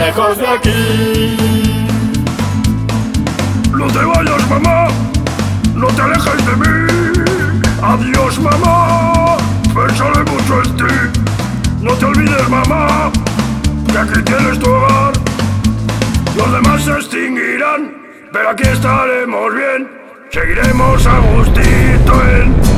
Lejos de aquí. No te vayas, mamá, no te alejes de mí. Adiós, mamá, pensaré mucho en ti. No te olvides, mamá, que aquí tienes tu hogar. Los demás se extinguirán, pero aquí estaremos bien. Seguiremos a gustito en.